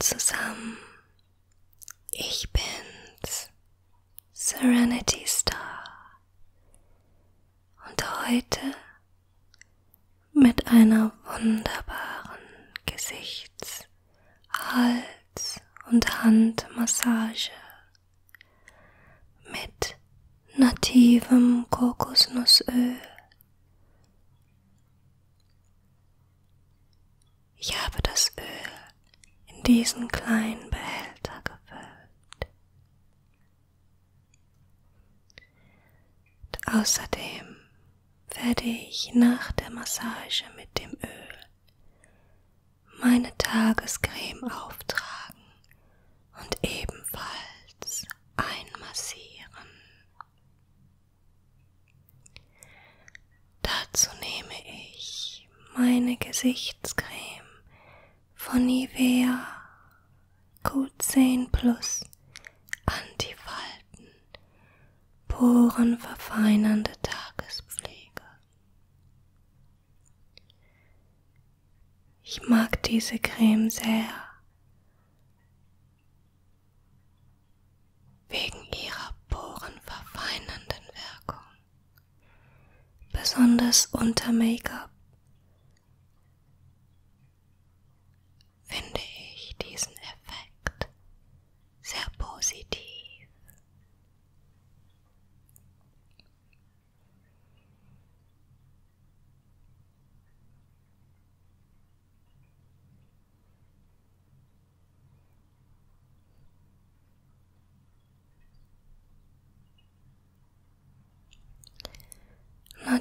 Zusammen, ich bin's, Serenity Star. Und heute mit einer wunderbaren Gesichts-, Hals- und Handmassage mit nativem Kokosnussöl. Ich habe das Öl diesen kleinen Behälter gefüllt. Und außerdem werde ich nach der Massage mit dem Öl meine Tagescreme auftragen und ebenfalls einmassieren. Dazu nehme ich meine Gesichtscreme von Nivea Q10 Plus Antifalten Porenverfeinernde Tagespflege. Ich mag diese Creme sehr. Wegen ihrer porenverfeinernden Wirkung. Besonders unter Make-up finde ich diesen Effekt sehr positiv.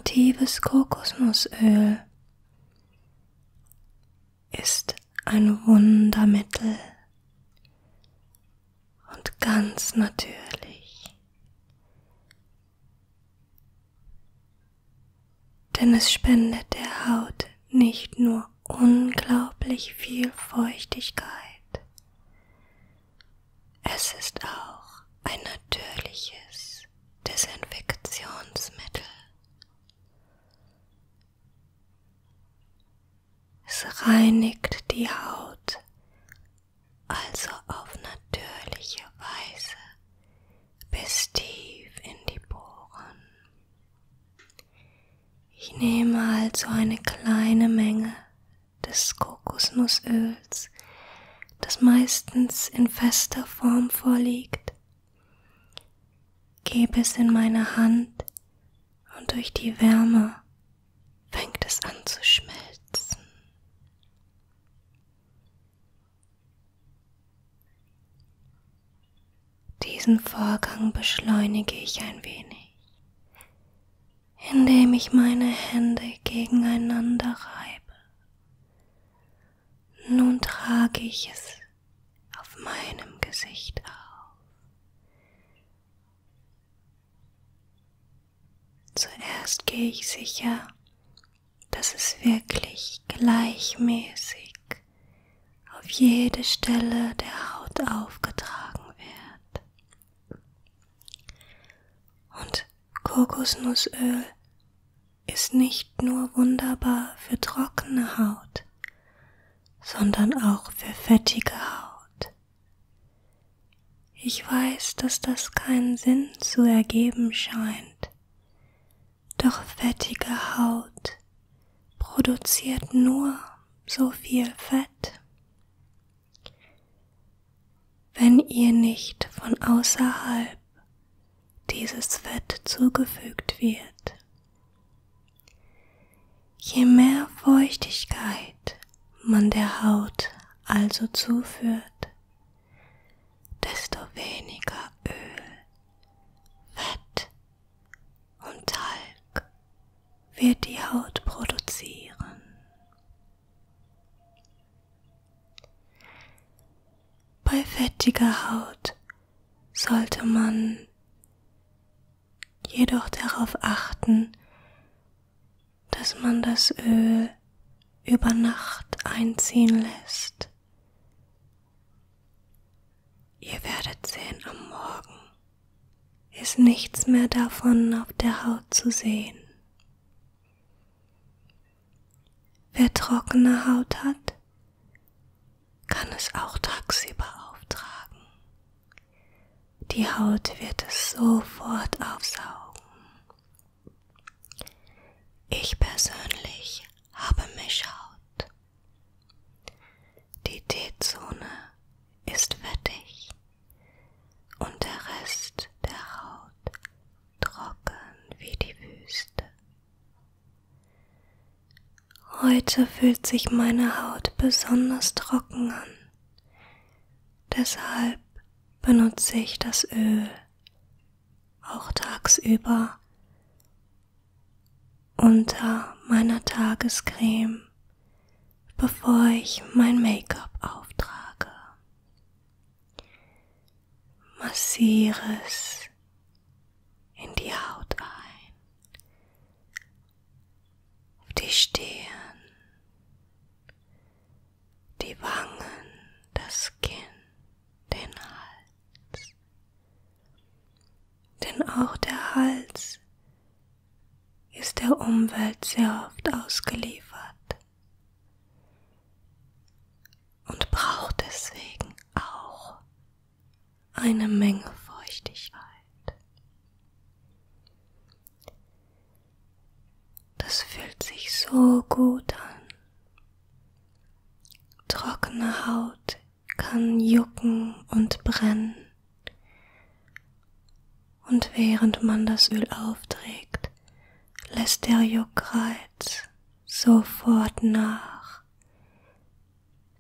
Natives Kokosnussöl ist ein Wundermittel und ganz natürlich. Denn es spendet der Haut nicht nur unglaublich viel Feuchtigkeit, es ist auch ein natürliches Desinfektionsmittel. Es reinigt die Haut also auf natürliche Weise bis tief in die Poren. Ich nehme also eine kleine Menge des Kokosnussöls, das meistens in fester Form vorliegt, gebe es in meine Hand und durch die Wärme fängt es an zu Diesen Vorgang beschleunige ich ein wenig, indem ich meine Hände gegeneinander reibe. Nun trage ich es auf meinem Gesicht auf. Zuerst gehe ich sicher, dass es wirklich gleichmäßig auf jede Stelle der Haut aufgetragen wird. Und Kokosnussöl ist nicht nur wunderbar für trockene Haut, sondern auch für fettige Haut. Ich weiß, dass das keinen Sinn zu ergeben scheint, doch fettige Haut produziert nur so viel Fett. Wenn ihr nicht von außerhalb dieses Fett zugefügt wird. Je mehr Feuchtigkeit man der Haut also zuführt, desto weniger Öl, Fett und Talg wird die Haut produzieren. Bei fettiger Haut sollte man jedoch darauf achten, dass man das Öl über Nacht einziehen lässt. Ihr werdet sehen, am Morgen ist nichts mehr davon auf der Haut zu sehen. Wer trockene Haut hat, kann es auch tagsüber. Die Haut wird es sofort aufsaugen. Ich persönlich habe Mischhaut. Die T-Zone ist fettig und der Rest der Haut trocken wie die Wüste. Heute fühlt sich meine Haut besonders trocken an. Deshalb benutze ich das Öl auch tagsüber unter meiner Tagescreme, bevor ich mein Make-up auftrage. Massiere es in die Haut ein, auf die Stirn, die Wangen, das Kinn, den Hals. Denn auch der Hals ist der Umwelt sehr oft ausgeliefert und braucht deswegen auch eine Menge Feuchtigkeit. Das fühlt sich so gut an. Trockene Haut kann jucken und brennen. Und während man das Öl aufträgt, lässt der Juckreiz sofort nach.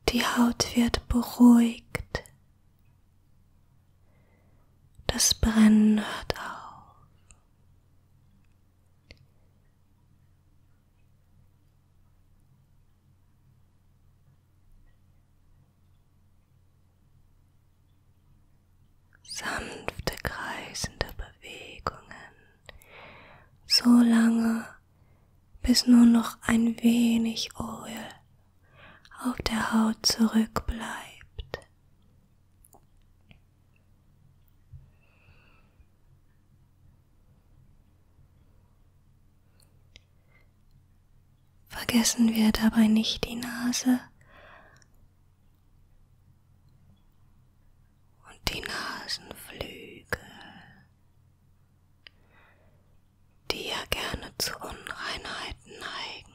Die Haut wird beruhigt. Das Brennen hört auf. So lange, bis nur noch ein wenig Öl auf der Haut zurückbleibt. Vergessen wir dabei nicht die Nase und die Nasenflügel, zu Unreinheiten neigen.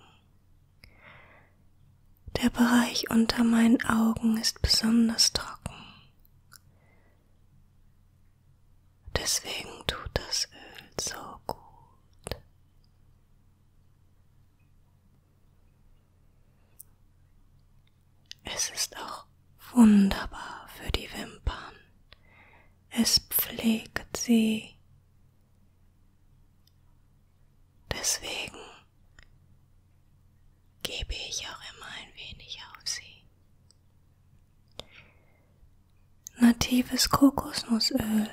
Der Bereich unter meinen Augen ist besonders trocken. Deswegen tut das Öl so gut. Es ist auch wunderbar für die Wimpern. Es pflegt sie. Deswegen gebe ich auch immer ein wenig auf sie. Natives Kokosnussöl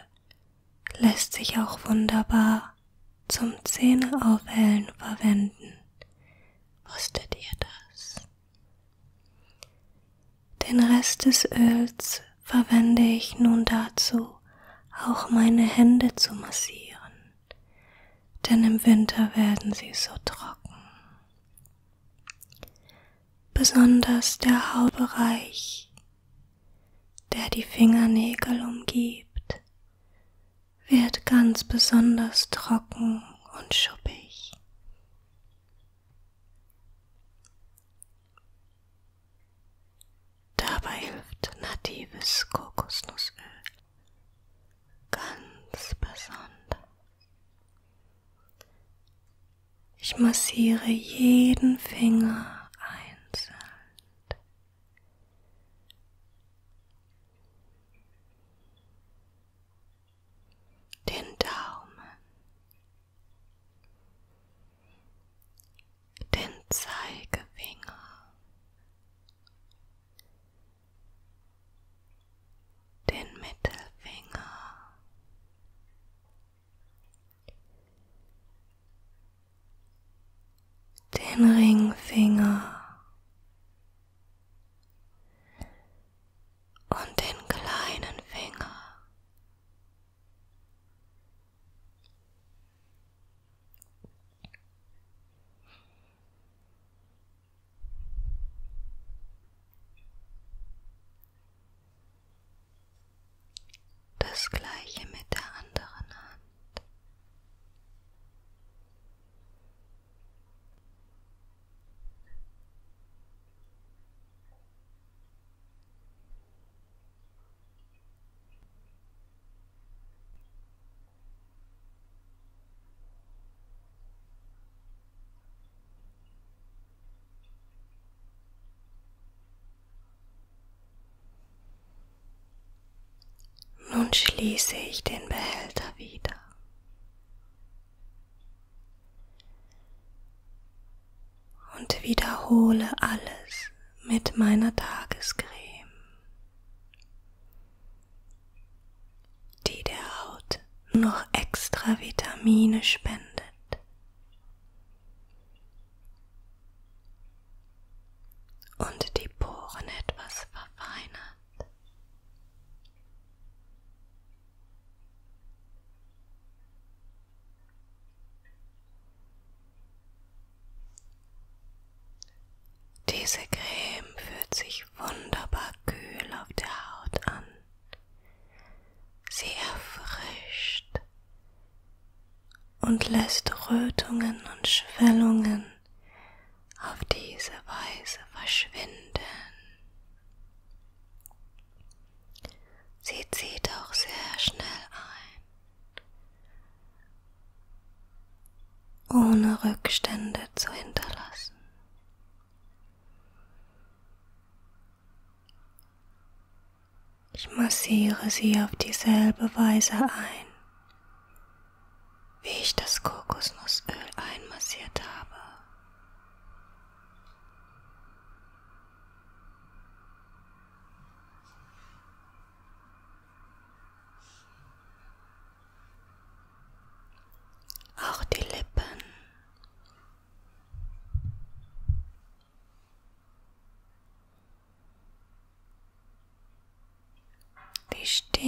lässt sich auch wunderbar zum Zähneaufhellen verwenden. Wusstet ihr das? Den Rest des Öls verwende ich nun dazu, auch meine Hände zu massieren, denn im Winter werden sie so trocken. Besonders der Hautbereich, der die Fingernägel umgibt, wird ganz besonders trocken und schuppig. Dabei hilft natives Kokosnussöl ganz besonders. Ich massiere jeden Finger einzeln. Den Daumen, den Zeigefinger, den Mittelfinger, den Ringfinger und den kleinen Finger. Nun schließe ich den Behälter wieder. Und wiederhole alles mit meiner Tagescreme, die der Haut noch extra Vitamine spendet. Und die Poren etwas verfeinert. Diese Creme fühlt sich wunderbar kühl auf der Haut an. Sie erfrischt und lässt Rötungen und Schwellungen auf diese Weise verschwinden. Sie zieht auch sehr schnell ein, ohne Rückstände zu hinterlassen. Ich massiere sie auf dieselbe Weise ein, wie ich das Kokosnussöl einmassiert habe. Auch die Lippen.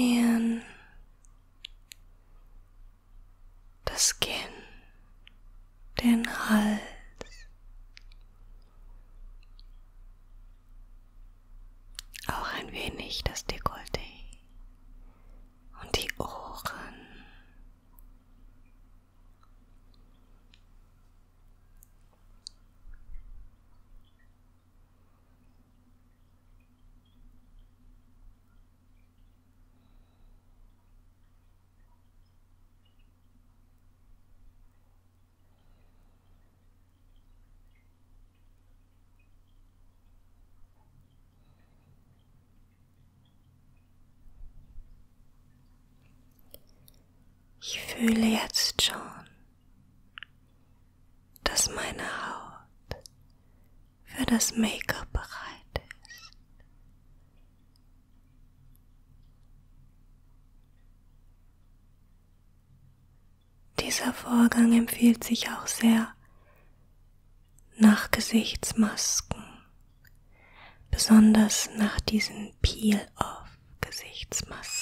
Die Stirn, das Kinn, den Hals, auch ein wenig das Dekolleté und die Ohren. Ich fühle jetzt schon, dass meine Haut für das Make-up bereit ist. Dieser Vorgang empfiehlt sich auch sehr nach Gesichtsmasken, besonders nach diesen Peel-off-Gesichtsmasken